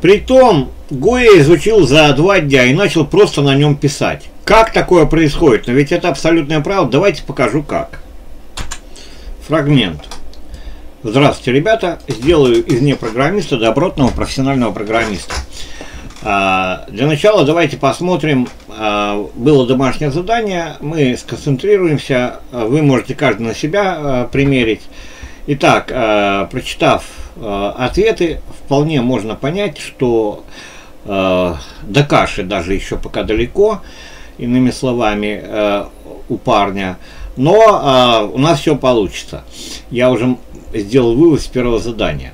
Притом Гоя изучил за два дня и начал просто на нем писать. Как такое происходит? Но ведь это абсолютная правда. Давайте покажу как. Фрагмент. Здравствуйте, ребята. Сделаю из непрограммиста добротного профессионального программиста. А, для начала давайте посмотрим. А, было домашнее задание. Мы сконцентрируемся. Вы можете каждый на себя а, примерить. Итак, прочитав ответы, вполне можно понять, что до каши даже еще пока далеко, иными словами, у парня. Но у нас все получится. Я уже сделал вывод с первого задания.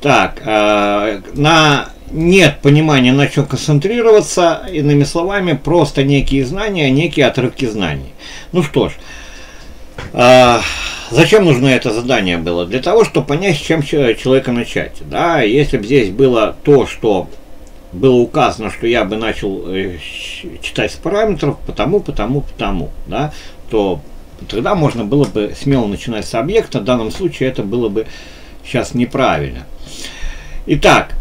Так, на нет понимания, на чем концентрироваться, иными словами, просто некие знания, некие отрывки знаний. Ну что ж, э, зачем нужно это задание было? Для того, чтобы понять, с чем человека начать. Да, если бы здесь было то, что было указано, что я бы начал э, читать с параметров, потому, потому, потому, да, то тогда можно было бы смело начинать с объекта. В данном случае это было бы сейчас неправильно. Итак,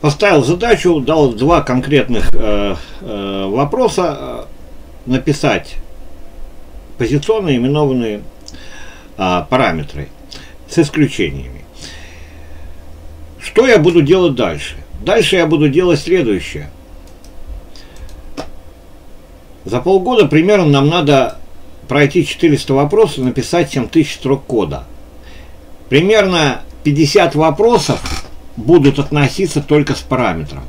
поставил задачу, дал два конкретных э, э, вопроса э, написать позиционно именованные э, параметры с исключениями. Что я буду делать дальше? Дальше я буду делать следующее. За полгода примерно нам надо пройти 400 вопросов и написать 7000 строк кода. Примерно 50 вопросов будут относиться только с параметром.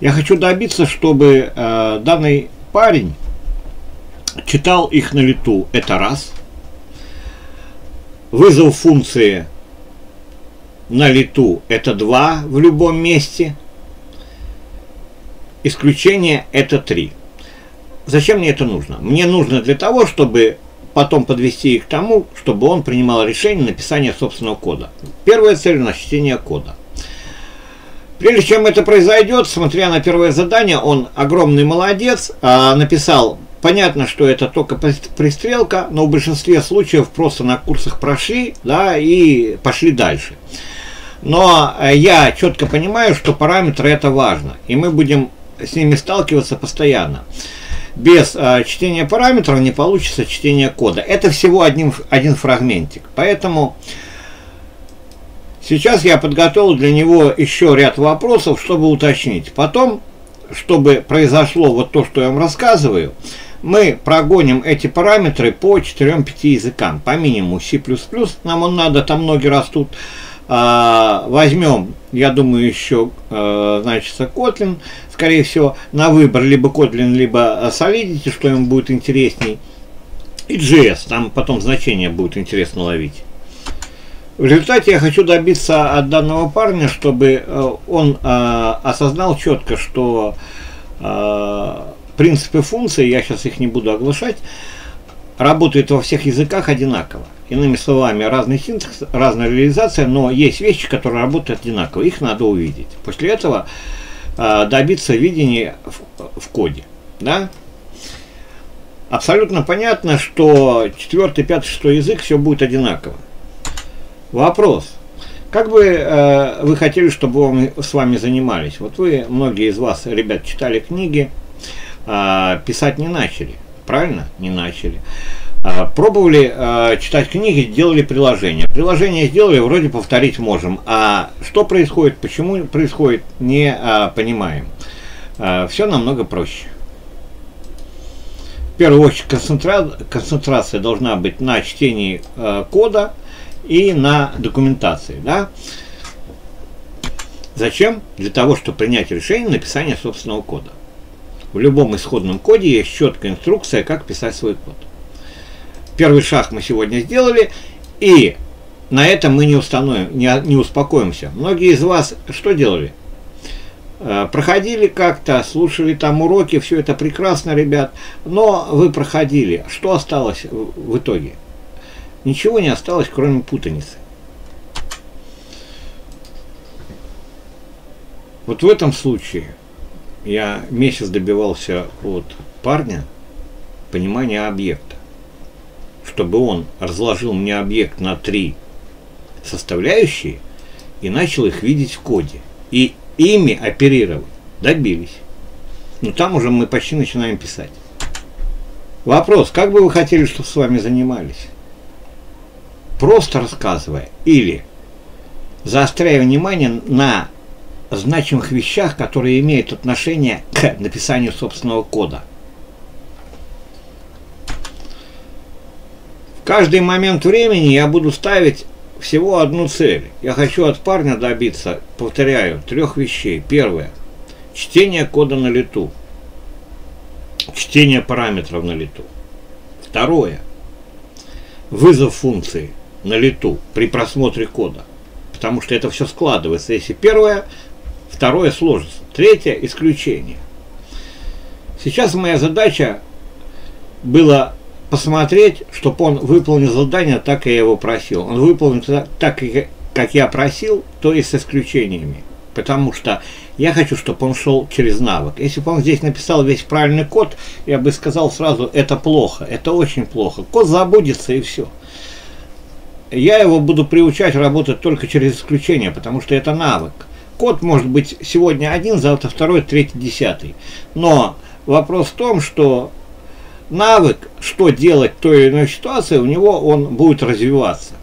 Я хочу добиться, чтобы э, данный парень читал их на лету. Это раз. Вызов функции на лету это два в любом месте. Исключение это три. Зачем мне это нужно? Мне нужно для того, чтобы потом подвести их к тому, чтобы он принимал решение написания собственного кода. Первая цель – на чтение кода. Прежде чем это произойдет, смотря на первое задание, он огромный молодец, а, написал, понятно, что это только пристрелка, но в большинстве случаев просто на курсах прошли, да, и пошли дальше. Но э, я четко понимаю, что параметры это важно, и мы будем с ними сталкиваться постоянно без э, чтения параметров не получится чтение кода. Это всего один, один фрагментик. Поэтому сейчас я подготовил для него еще ряд вопросов, чтобы уточнить. Потом, чтобы произошло вот то, что я вам рассказываю, мы прогоним эти параметры по 4-5 языкам, по минимуму C++, нам он надо, там ноги растут, а, возьмем, я думаю, еще, а, значит, Kotlin, скорее всего, на выбор либо Kotlin, либо Solidity, что им будет интересней. И JS, там потом значение будет интересно ловить. В результате я хочу добиться от данного парня, чтобы э, он э, осознал четко, что э, принципы функции, я сейчас их не буду оглашать, работают во всех языках одинаково. Иными словами, разный синтекс, разная реализация, но есть вещи, которые работают одинаково. Их надо увидеть. После этого э, добиться видения в, в коде. Да? Абсолютно понятно, что 4, 5, 6 язык все будет одинаково. Вопрос. Как бы э, вы хотели, чтобы мы с вами занимались? Вот вы, многие из вас, ребят, читали книги, писать не начали. Правильно? Не начали. А, пробовали а, читать книги, делали приложение. Приложение сделали, вроде повторить можем. А что происходит, почему происходит, не а, понимаем. Все намного проще. В первую очередь концентра... концентрация должна быть на чтении кода и на документации. Да? Зачем? Для того, чтобы принять решение написания собственного кода. В любом исходном коде есть четкая инструкция, как писать свой код. Первый шаг мы сегодня сделали, и на этом мы не установим, не, не успокоимся. Многие из вас что делали? Э, проходили как-то, слушали там уроки, все это прекрасно, ребят, но вы проходили. Что осталось в итоге? Ничего не осталось, кроме путаницы. Вот в этом случае я месяц добивался от парня понимания объекта чтобы он разложил мне объект на три составляющие и начал их видеть в коде. И ими оперировать. Добились. Но там уже мы почти начинаем писать. Вопрос, как бы вы хотели, чтобы с вами занимались? Просто рассказывая или заостряя внимание на значимых вещах, которые имеют отношение к написанию собственного кода. В каждый момент времени я буду ставить всего одну цель. Я хочу от парня добиться, повторяю, трех вещей. Первое. Чтение кода на лету. Чтение параметров на лету. Второе. Вызов функции на лету при просмотре кода. Потому что это все складывается. Если первое, второе сложится. Третье – исключение. Сейчас моя задача была посмотреть, чтобы он выполнил задание так, как я его просил. Он выполнил так, как я просил, то есть с исключениями. Потому что я хочу, чтобы он шел через навык. Если бы он здесь написал весь правильный код, я бы сказал сразу, это плохо, это очень плохо. Код забудется и все. Я его буду приучать работать только через исключение, потому что это навык. Код может быть сегодня один, завтра второй, третий, десятый. Но вопрос в том, что навык, что делать в той или иной ситуации, у него он будет развиваться.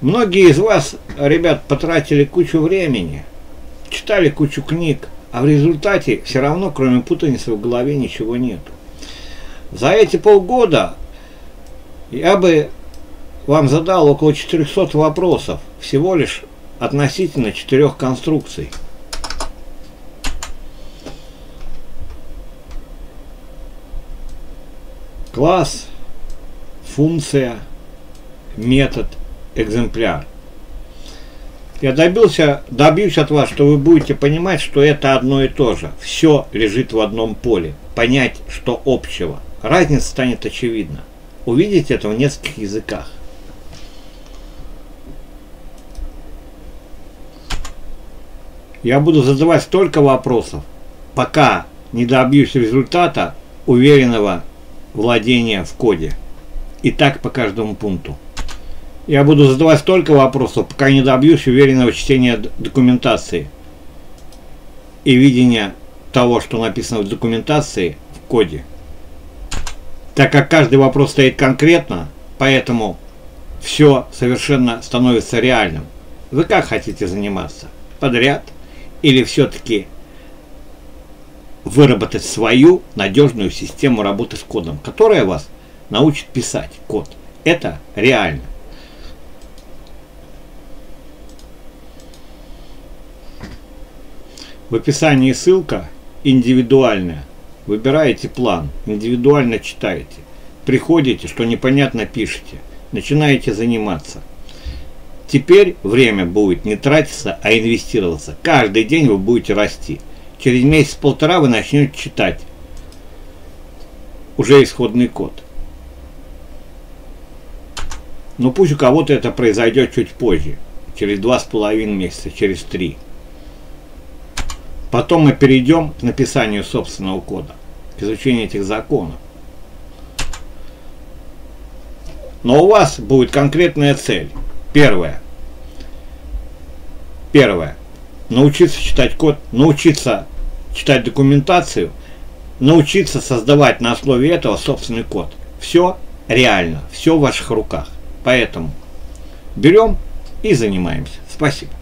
Многие из вас, ребят, потратили кучу времени, читали кучу книг, а в результате все равно, кроме путаницы в голове, ничего нету. За эти полгода я бы вам задал около 400 вопросов, всего лишь относительно четырех конструкций – класс, функция, метод, экземпляр. Я добился, добьюсь от вас, что вы будете понимать, что это одно и то же. Все лежит в одном поле. Понять, что общего. Разница станет очевидна. Увидеть это в нескольких языках. Я буду задавать столько вопросов, пока не добьюсь результата, уверенного владения в коде. И так по каждому пункту. Я буду задавать столько вопросов, пока не добьюсь уверенного чтения документации и видения того, что написано в документации в коде. Так как каждый вопрос стоит конкретно, поэтому все совершенно становится реальным. Вы как хотите заниматься? Подряд? Или все-таки выработать свою надежную систему работы с кодом, которая вас научит писать код. Это реально. В описании ссылка индивидуальная. Выбираете план, индивидуально читаете. Приходите, что непонятно пишете. Начинаете заниматься. Теперь время будет не тратиться, а инвестироваться. Каждый день вы будете расти. Через месяц-полтора вы начнете читать уже исходный код. Но пусть у кого-то это произойдет чуть позже, через два с половиной месяца, через три. Потом мы перейдем к написанию собственного кода, к изучению этих законов. Но у вас будет конкретная цель. Первое. Первое научиться читать код, научиться читать документацию, научиться создавать на основе этого собственный код. Все реально, все в ваших руках. Поэтому берем и занимаемся. Спасибо.